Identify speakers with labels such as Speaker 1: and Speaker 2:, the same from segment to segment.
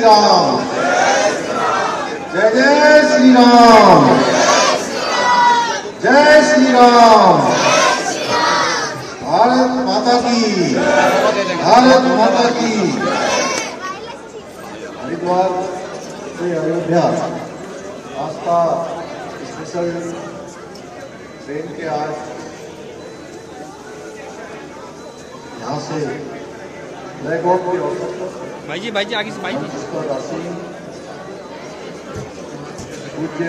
Speaker 1: श्री राम जय जय श्री राम जय श्री राम भारत माता की भारत माता की हरिद्वार से अयोध्या आस्था स्पेशल ट्रेन के आज यहाँ से ब्लैक आउट के अवसर पर
Speaker 2: भाई जी भाई जी आगे से भाई जी
Speaker 1: पूज्य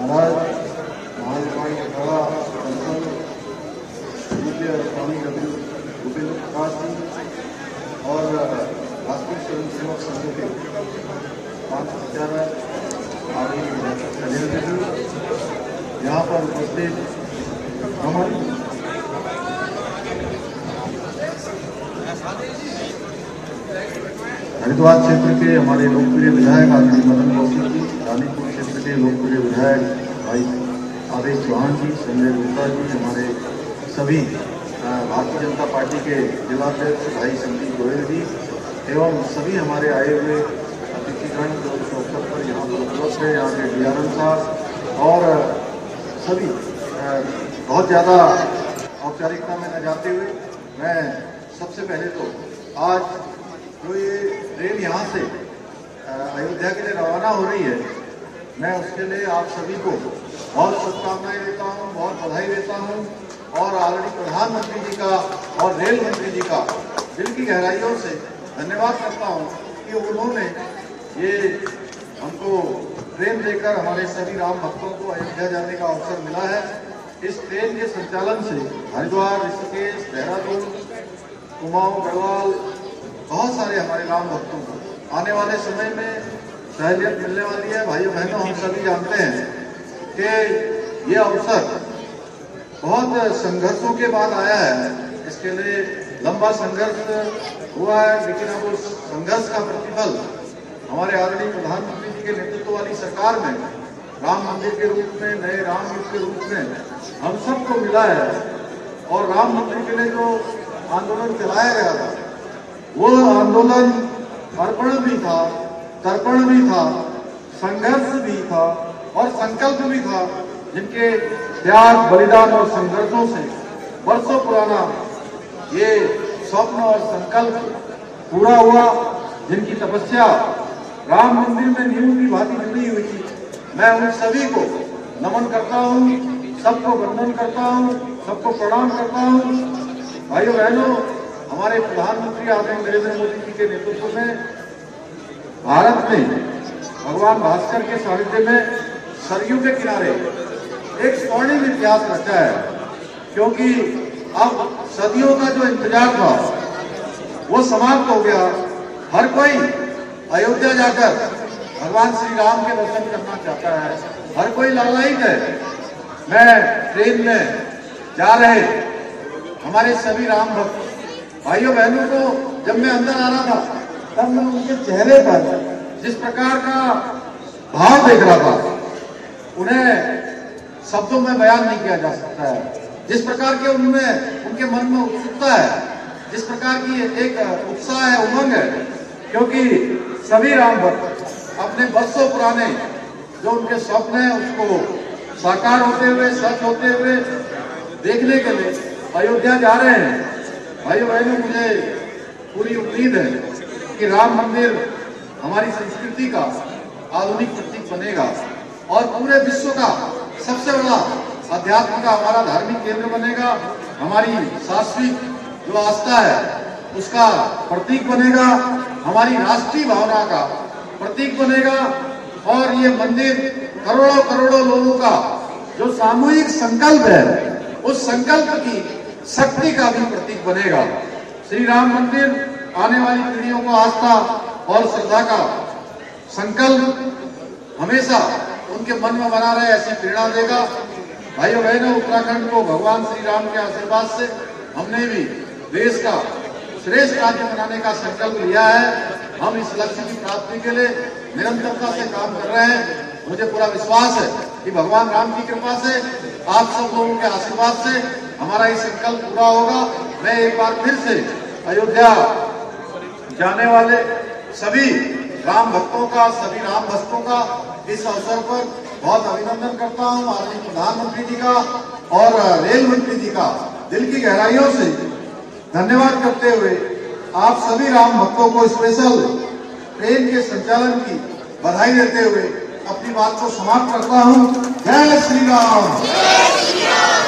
Speaker 1: महाराज स्वामी प्रकाश और राष्ट्रीय स्वयं सेवक संघ के पाँच आदि यहाँ पर उपस्थित हरिद्वार क्षेत्र के हमारे लोकप्रिय विधायक आदरणीय मदन कौशिक जी, रानीपुर क्षेत्र के लोकप्रिय विधायक भाई आदेश चौहान जी, संजय गुप्ता जी, हमारे सभी भारतीय जनता पार्टी के जिलाध्यक्ष भाई संदीप गोयल जी एवं सभी हमारे आए हुए अतिथिगण जो इस अवसर पर यहाँ पर उपलब्ध है, यहाँ के डी साहब और सभी बहुत ज़्यादा औपचारिकता में न जाते हुए मैं सबसे पहले तो आज जो ये ट्रेन यहाँ से अयोध्या के लिए रवाना हो रही है, मैं उसके लिए आप सभी को बहुत शुभकामनाएँ देता हूँ, बहुत बधाई देता हूँ। और आदरणीय प्रधानमंत्री जी का और रेल मंत्री जी का दिल की गहराइयों से धन्यवाद करता हूँ कि उन्होंने ये हमको ट्रेन देकर हमारे सभी राम भक्तों को अयोध्या जाने का अवसर मिला है। इस ट्रेन के संचालन से हरिद्वार, ऋषिकेश कुमाऊं गढ़वाल बहुत सारे हमारे राम भक्तों को। आने वाले समय में सहलियत मिलने वाली है। भाइयों, बहनों, हम सभी जानते हैं कि ये अवसर बहुत संघर्षों के बाद आया है। इसके लिए लंबा संघर्ष हुआ है, लेकिन अब उस संघर्ष का प्रतिफल हमारे आदरणीय प्रधानमंत्री जी के नेतृत्व वाली सरकार में, राम मंदिर के रूप में, नए राम युग के रूप में हम सबको मिला है। और राम मंदिर के लिए जो आंदोलन चलाया गया था। वो आंदोलन अर्पण भी था, तर्पण भी था, संघर्ष भी था और संकल्प भी था जिनके त्याग, बलिदान और संघर्षों से वर्षों पुराना ये स्वप्न और संकल्प पूरा हुआ, जिनकी तपस्या राम मंदिर में नींव की भांति जुड़ी हुई थी। मैं उन सभी को नमन करता हूँ, सबको वंदन करता हूँ, सबको प्रणाम करता हूँ भाइयों, बहनों, हमारे प्रधानमंत्री आदरणीय नरेंद्र मोदी जी के नेतृत्व में भारत में भगवान भास्कर के सानिध्य में सरयू के किनारे एक स्वर्णिम इतिहास रचा है। क्योंकि अब सदियों का जो इंतज़ार था, वो समाप्त हो गया। हर कोई अयोध्या जाकर भगवान श्री राम के दर्शन करना चाहता है। हर कोई लालायित है। मैं ट्रेन में जा रहे हमारे सभी राम भक्त, भाइयों बहनों को जब मैं अंदर आ रहा था, तब मैं उनके चेहरे पर जिस प्रकार का भाव देख रहा था, उन्हें शब्दों में बयान नहीं किया जा सकता है। जिस प्रकार के उनमें, उनके मन में उत्सुकता है, जिस प्रकार की एक उत्साह है, उमंग है, क्योंकि सभी राम भक्त अपने बरसों पुराने जो उनके स्वप्न है, उसको साकार होते हुए, सच होते हुए देखने के लिए अयोध्या जा रहे हैं। भाई बहनों, मुझे पूरी उम्मीद है कि राम मंदिर हमारी संस्कृति का आधुनिक प्रतीक बनेगा और पूरे विश्व का सबसे बड़ा अध्यात्म का हमारा धार्मिक केंद्र बनेगा। हमारी शाश्वत जो आस्था है, उसका प्रतीक बनेगा। हमारी राष्ट्रीय भावना का प्रतीक बनेगा। और ये मंदिर करोड़ों करोड़ों लोगों का जो सामूहिक संकल्प है, उस संकल्प की शक्ति का भी प्रतीक बनेगा। श्री राम मंदिर आने वाली पीढ़ियों को आस्था और श्रद्धा का संकल्प हमेशा उनके मन में बना रहे, ऐसी प्रेरणा देगा। भाइयों बहनों, उत्तराखंड को भगवान श्री राम के आशीर्वाद से हमने भी देश का श्रेष्ठ राज्य बनाने का संकल्प लिया है। हम इस लक्ष्य की प्राप्ति के लिए निरंतरता से काम कर रहे हैं। मुझे पूरा विश्वास है कि भगवान राम की कृपा से, आप सब लोगों के आशीर्वाद से हमारा ये संकल्प पूरा होगा। मैं एक बार फिर से अयोध्या जाने वाले सभी राम भक्तों का, सभी राम भक्तों का इस अवसर पर बहुत अभिनंदन करता हूँ माननीय प्रधानमंत्री जी का और रेल मंत्री जी का। दिल की गहराइयों से धन्यवाद करते हुए आप सभी राम भक्तों को स्पेशल ट्रेन के संचालन की बधाई देते हुए अपनी बात को समाप्त करता हूँ। जय श्री राम।